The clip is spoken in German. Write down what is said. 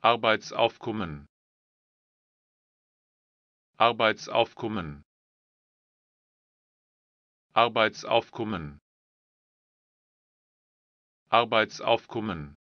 Arbeitsaufkommen. Arbeitsaufkommen. Arbeitsaufkommen. Arbeitsaufkommen.